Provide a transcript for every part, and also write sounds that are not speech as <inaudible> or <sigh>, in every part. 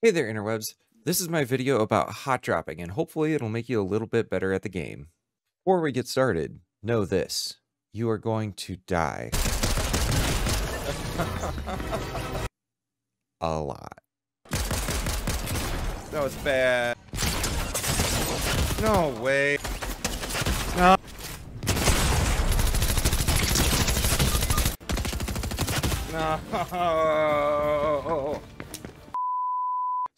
Hey there, interwebs. This is my video about hot dropping, and hopefully it'll make you a little bit better at the game. Before we get started, know this. You are going to die. a lot. That was bad. No way. No. No. <laughs>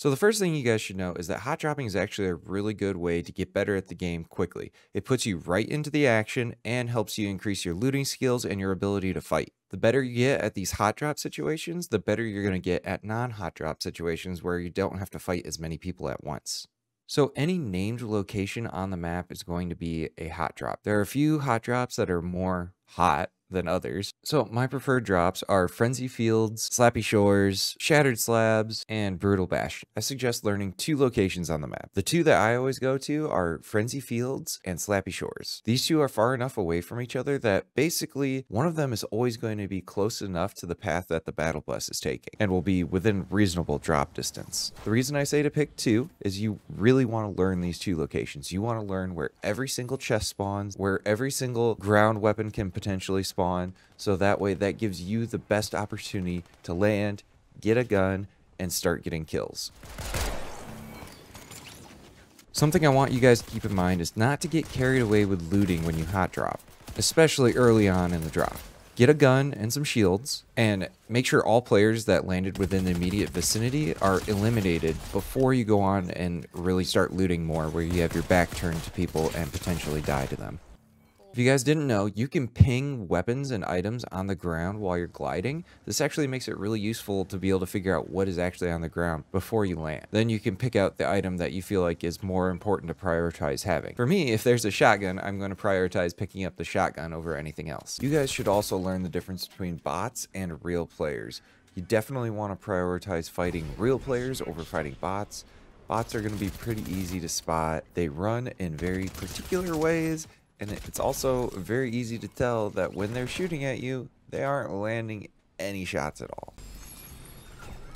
So the first thing you guys should know is that hot dropping is actually a really good way to get better at the game quickly. It puts you right into the action and helps you increase your looting skills and your ability to fight. The better you get at these hot drop situations, the better you're going to get at non-hot drop situations where you don't have to fight as many people at once. So any named location on the map is going to be a hot drop. There are a few hot drops that are more hot than others. So my preferred drops are Frenzy Fields, Slappy Shores, Shattered Slabs, and Brutal Bash. I suggest learning two locations on the map. The two that I always go to are Frenzy Fields and Slappy Shores. These two are far enough away from each other that basically one of them is always going to be close enough to the path that the battle bus is taking and will be within reasonable drop distance. The reason I say to pick two is you really want to learn these two locations. You want to learn where every single chest spawns, where every single ground weapon can potentially spawn spawn. So that way that gives you the best opportunity to land, get a gun, and start getting kills. Something I want you guys to keep in mind is not to get carried away with looting when you hot drop, especially early on in the drop. Get a gun and some shields, and make sure all players that landed within the immediate vicinity are eliminated before you go on and really start looting more, where you have your back turned to people and potentially die to them. If you guys didn't know, you can ping weapons and items on the ground while you're gliding. This actually makes it really useful to be able to figure out what is actually on the ground before you land. Then you can pick out the item that you feel like is more important to prioritize having. For me, if there's a shotgun, I'm going to prioritize picking up the shotgun over anything else. You guys should also learn the difference between bots and real players. You definitely want to prioritize fighting real players over fighting bots. Bots are going to be pretty easy to spot. They run in very particular ways and it's also very easy to tell that when they're shooting at you, they aren't landing any shots at all.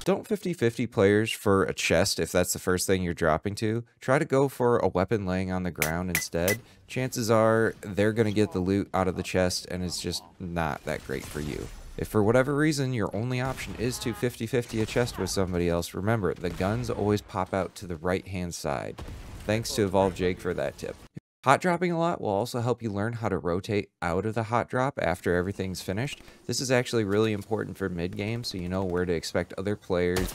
Don't 50-50 players for a chest if that's the first thing you're dropping to. Try to go for a weapon laying on the ground instead. Chances are they're going to get the loot out of the chest and it's just not that great for you. If for whatever reason your only option is to 50-50 a chest with somebody else, remember, the guns always pop out to the right hand side. Thanks to Evolve Jake for that tip. Hot dropping a lot will also help you learn how to rotate out of the hot drop after everything's finished. This is actually really important for mid game so you know where to expect other players.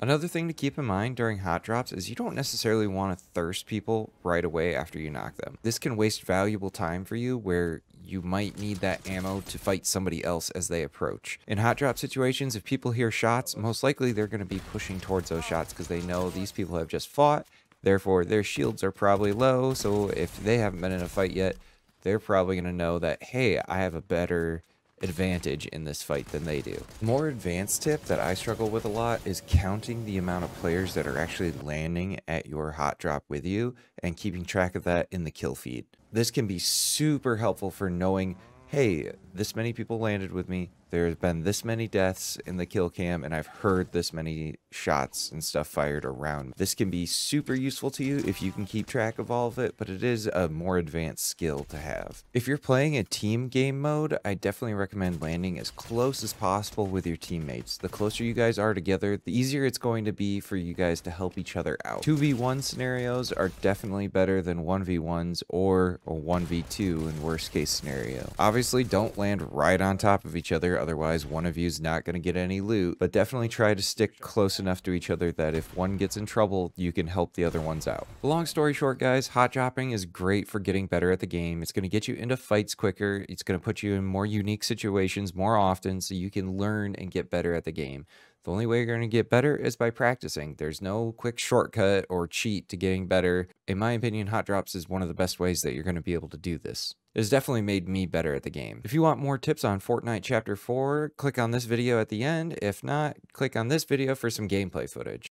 Another thing to keep in mind during hot drops is you don't necessarily want to thirst people right away after you knock them. This can waste valuable time for you where you might need that ammo to fight somebody else as they approach. In hot drop situations, if people hear shots, most likely they're going to be pushing towards those shots because they know these people have just fought Therefore, their shields are probably low, so if they haven't been in a fight yet, they're probably going to know that, hey, I have a better advantage in this fight than they do. More advanced tip that I struggle with a lot is counting the amount of players that are actually landing at your hot drop with you and keeping track of that in the kill feed. This can be super helpful for knowing, hey, this many people landed with me, there's been this many deaths in the kill cam and I've heard this many shots and stuff fired around. This can be super useful to you if you can keep track of all of it, but it is a more advanced skill to have. If you're playing a team game mode, I definitely recommend landing as close as possible with your teammates. The closer you guys are together, the easier it's going to be for you guys to help each other out. 2v1 scenarios are definitely better than 1v1s or a 1v2 in worst case scenario. Obviously, don't land right on top of each other otherwise one of you is not going to get any loot, but definitely try to stick close enough to each other that if one gets in trouble, you can help the other ones out. Long story short, guys, hot dropping is great for getting better at the game. It's going to get you into fights quicker. It's going to put you in more unique situations more often so you can learn and get better at the game. The only way you're going to get better is by practicing. There's no quick shortcut or cheat to getting better. In my opinion, hot drops is one of the best ways that you're going to be able to do this. It has definitely made me better at the game. If you want more tips on Fortnite Chapter 4, click on this video at the end. If not, click on this video for some gameplay footage.